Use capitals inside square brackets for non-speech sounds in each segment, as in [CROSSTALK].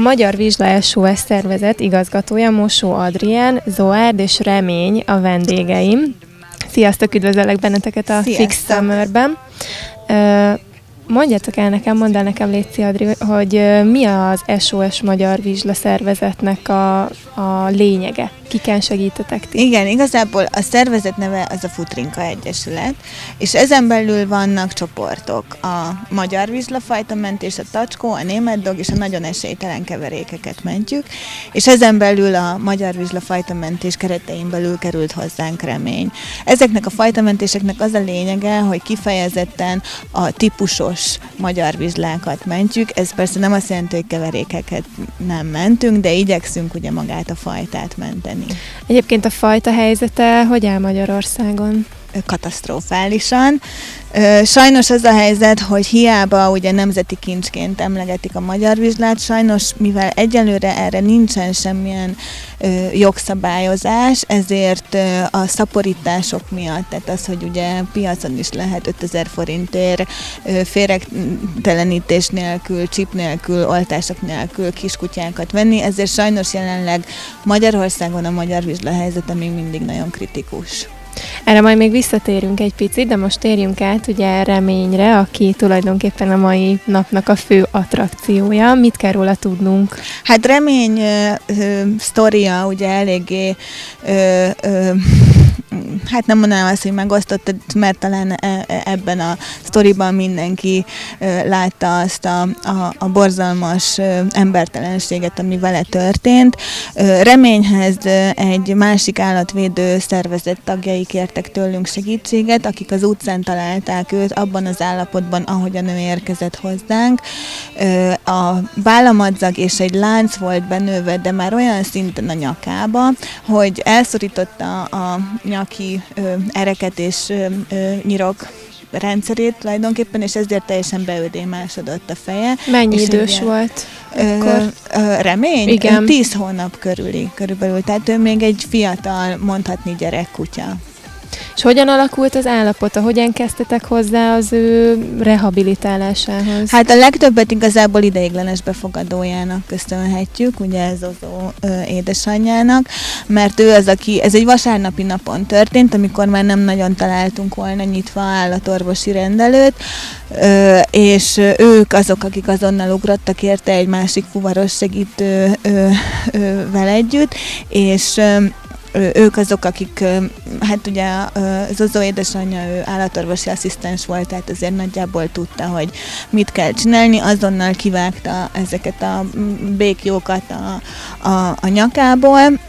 Magyar Vizsla SOS szervezet igazgatója Mosó Adrián, Zoárd és Remény a vendégeim. Sziasztok, üdvözöllek benneteket a Sziasztok. Fix Summer-ben. Mondjátok el nekem, mondd el nekem, Léci Adri, hogy mi az SOS Magyar Vizsla szervezetnek a, a lényege? Kiken segítetek ti? Igen, igazából a szervezet neve az a Futrinka Egyesület, és ezen belül vannak csoportok. A Magyar Vizslafajta mentés, a Tacskó, a Német Dog és a nagyon esélytelen keverékeket mentjük, és ezen belül a Magyar Vizslafajta mentés keretein belül került hozzánk remény. Ezeknek a fajtamentéseknek az a lényege, hogy kifejezetten a típusos magyar vizslákat mentjük. Ez persze nem azt jelenti, hogy keverékeket nem mentünk, de igyekszünk ugye magát a fajtát menteni. Egyébként a fajta helyzete hogy áll Magyarországon? Katasztrofálisan. Sajnos az a helyzet, hogy hiába ugye nemzeti kincsként emlegetik a magyar vizslát, sajnos mivel egyelőre erre nincsen semmilyen jogszabályozás, ezért a szaporítások miatt, tehát az, hogy ugye piacon is lehet 5000 forintért félrektelenítés nélkül, csip nélkül, oltások nélkül kiskutyákat venni, ezért sajnos jelenleg Magyarországon a magyar vizsla helyzete még mindig nagyon kritikus. Erre majd még visszatérünk egy picit, de most térjünk át ugye Reményre, aki tulajdonképpen a mai napnak a fő attrakciója. Mit kell róla tudnunk? Hát Remény ö, ö, sztoria ugye eléggé ö, ö, hát nem mondanám azt, hogy megosztott, mert talán e, e, ebben a sztoriban mindenki látta azt a, a, a borzalmas embertelenséget, ami vele történt. Reményhez egy másik állatvédő szervezet tagjai kértek tőlünk segítséget, akik az utcán találták őt abban az állapotban, ahogyan ő érkezett hozzánk. A vállamadzag és egy lánc volt benőve, de már olyan szinten a nyakába, hogy elszorította a nyaki ereket és nyirok rendszerét tulajdonképpen, és ezért teljesen beödémásodott a feje. Mennyi és idős ugye, volt? Ö, remény? Igen. Tíz hónap körüli, körülbelül. Tehát ő még egy fiatal, mondhatni gyerekkutya. És hogyan alakult az állapota? Hogyan kezdtetek hozzá az ő rehabilitálásához? Hát a legtöbbet igazából ideiglenes befogadójának köszönhetjük, ugye ez az édesanyjának, mert ő az, aki, ez egy vasárnapi napon történt, amikor már nem nagyon találtunk volna nyitva állatorvosi rendelőt, és ők azok, akik azonnal ugrottak érte egy másik fuvaros segítővel együtt, és ők azok, akik, hát ugye Zozó édesanyja, ő állatorvosi asszisztens volt, tehát azért nagyjából tudta, hogy mit kell csinálni, azonnal kivágta ezeket a békjókat a, a, a nyakából,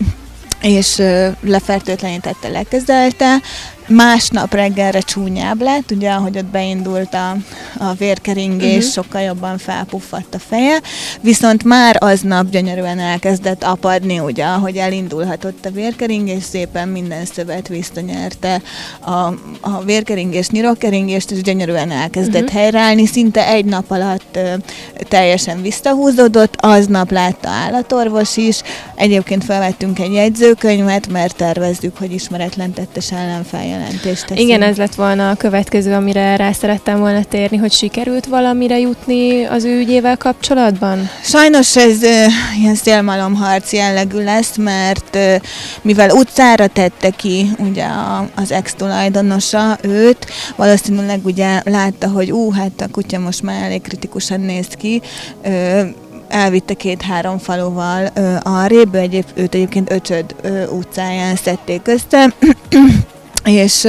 és lefertőtlenítette, lekezelte, Másnap reggelre csúnyább lett, ugye ahogy ott beindult a, a vérkeringés, uh-huh. sokkal jobban felpuffadt a feje, viszont már aznap gyönyörűen elkezdett apadni, ugye ahogy elindulhatott a vérkeringés, szépen minden szövet visszanyerte a, a vérkeringés, nyirokkeringést, és gyönyörűen elkezdett uh-huh. helyreállni, szinte egy nap alatt ö, teljesen visszahúzódott, aznap látta állatorvos is, egyébként felvettünk egy jegyzőkönyvet, mert tervezzük, hogy ismeretlen tettes ellen jelentést teszünk. Igen, ez lett volna a következő, amire rá szerettem volna térni, hogy sikerült valamire jutni az ő ügyével kapcsolatban? Sajnos ez uh, ilyen szélmalomharc jellegű lesz, mert uh, mivel utcára tette ki ugye a, az ex-tulajdonosa őt, valószínűleg ugye látta, hogy ú, hát a kutya most már elég kritikusan néz ki, uh, elvitte két-három faluval uh, arrébb, egyéb, őt egyébként Öcsöd uh, utcáján szedték össze, és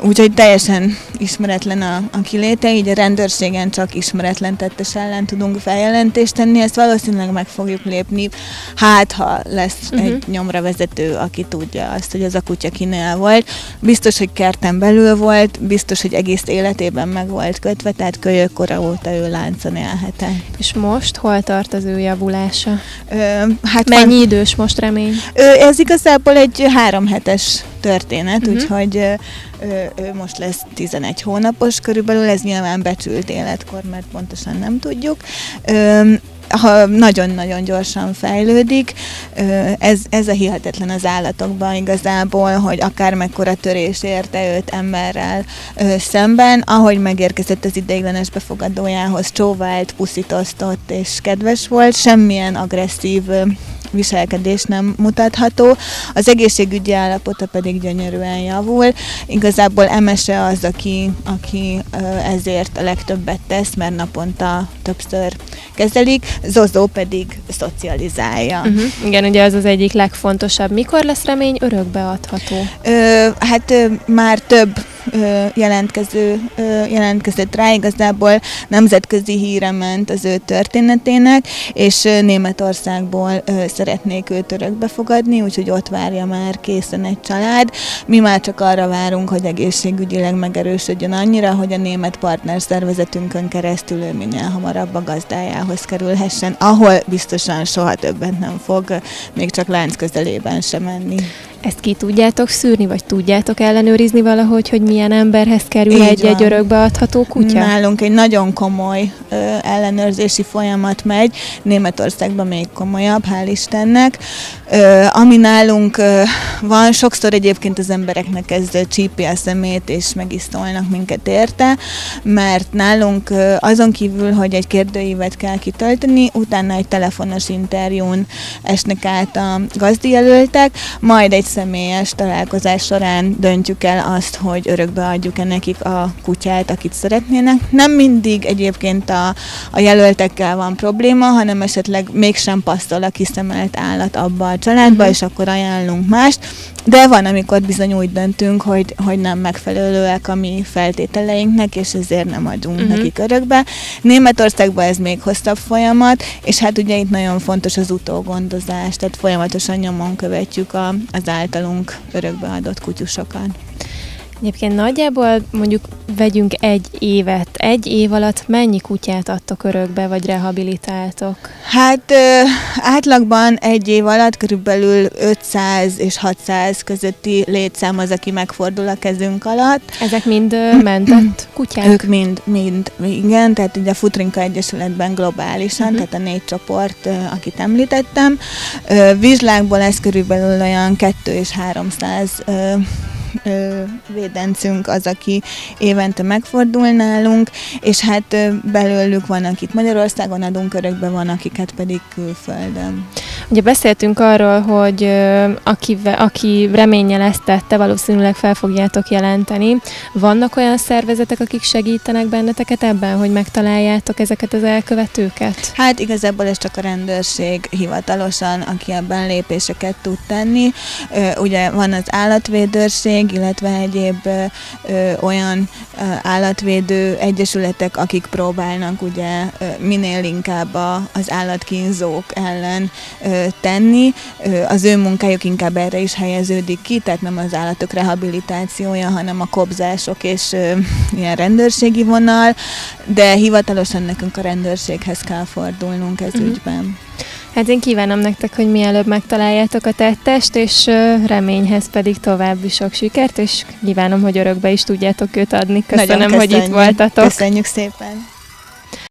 úgyhogy teljesen ismeretlen a, a kiléte, így a rendőrségen csak ismeretlen tettes ellen tudunk feljelentést tenni, ezt valószínűleg meg fogjuk lépni, hát ha lesz uh-huh. egy nyomra vezető, aki tudja azt, hogy az a kutya kinél volt. Biztos, hogy kerten belül volt, biztos, hogy egész életében meg volt kötve, tehát kölyökkora óta ő láncon élhetett. És most hol tart az ő javulása? Ö, hát Mennyi van, idős most remény? Ö, ez igazából egy három hetes történet, uh-huh. úgyhogy ő, ő most lesz 11 hónapos körülbelül, ez nyilván becsült életkor, mert pontosan nem tudjuk. Ö, ha nagyon-nagyon gyorsan fejlődik. Ez, ez a hihetetlen az állatokban igazából, hogy akár mekkora törés érte őt emberrel szemben, ahogy megérkezett az ideiglenes befogadójához, csóvált, puszítoztott és kedves volt, semmilyen agresszív viselkedés nem mutatható. Az egészségügyi állapota pedig gyönyörűen javul. Igazából Emese az, aki, aki ezért a legtöbbet tesz, mert naponta többször kezelik, Zozó pedig szocializálja. Uh-huh. Igen, ugye az az egyik legfontosabb. Mikor lesz remény örökbeadható? Ö, hát ö, már több jelentkező jelentkezett rá, igazából nemzetközi híre ment az ő történetének, és Németországból szeretnék őt örökbe fogadni, úgyhogy ott várja már készen egy család. Mi már csak arra várunk, hogy egészségügyileg megerősödjön annyira, hogy a német partner szervezetünkön keresztül ő minél hamarabb a gazdájához kerülhessen, ahol biztosan soha többet nem fog még csak lánc közelében sem menni. Ezt ki tudjátok szűrni, vagy tudjátok ellenőrizni valahogy, hogy milyen emberhez kerül egy-egy örökbeadható kutya? Nálunk egy nagyon komoly ö, ellenőrzési folyamat megy, Németországban még komolyabb, hál' Istennek. Ami nálunk van, sokszor egyébként az embereknek ez csípi a szemét, és megisztolnak minket érte, mert nálunk azon kívül, hogy egy kérdőívet kell kitölteni, utána egy telefonos interjún esnek át a gazdijelöltek, majd egy személyes találkozás során döntjük el azt, hogy örökbe adjuk-e nekik a kutyát, akit szeretnének. Nem mindig egyébként a, a jelöltekkel van probléma, hanem esetleg mégsem passzol a kiszemelt állat abba a családba, uh-huh. és akkor ajánlunk mást. De van, amikor bizony úgy döntünk, hogy, hogy nem megfelelőek a mi feltételeinknek, és ezért nem adunk uh-huh. nekik örökbe. Németországban ez még hosszabb folyamat, és hát ugye itt nagyon fontos az utógondozás, tehát folyamatosan nyomon követjük a, az általunk örökbeadott kutyusokat. Egyébként nagyjából mondjuk vegyünk egy évet. Egy év alatt mennyi kutyát adtok örökbe, vagy rehabilitáltok? Hát ö, átlagban egy év alatt körülbelül 500 és 600 közötti létszám az, aki megfordul a kezünk alatt. Ezek mind ö, [CLEARS THROAT] mentett kutyák? Ők mind, mind, igen, tehát ugye a Futrinka Egyesületben globálisan, uh-huh. tehát a négy csoport, ö, akit említettem. Ö, vizslákból ez körülbelül olyan 2 és 300 ö, ö, védencünk az, aki évente megfordul nálunk, és hát ö, belőlük van, akit Magyarországon adunk örökbe, van, akiket pedig külföldön. Ugye beszéltünk arról, hogy ö, aki, aki reményel ezt tette, valószínűleg fel fogjátok jelenteni. Vannak olyan szervezetek, akik segítenek benneteket ebben, hogy megtaláljátok ezeket az elkövetőket? Hát igazából ez csak a rendőrség hivatalosan, aki ebben lépéseket tud tenni. Ö, ugye van az állatvédőrség, még, illetve egyéb ö, olyan ö, állatvédő egyesületek, akik próbálnak ugye ö, minél inkább a, az állatkínzók ellen ö, tenni. Ö, az ő munkájuk inkább erre is helyeződik ki, tehát nem az állatok rehabilitációja, hanem a kobzások és ö, ilyen rendőrségi vonal, de hivatalosan nekünk a rendőrséghez kell fordulnunk ez uh-huh. ügyben. Hát én kívánom nektek, hogy mielőbb megtaláljátok a tettest, és reményhez pedig további sok sikert, és kívánom, hogy örökbe is tudjátok őt adni. Köszönöm, hogy itt voltatok. Köszönjük szépen.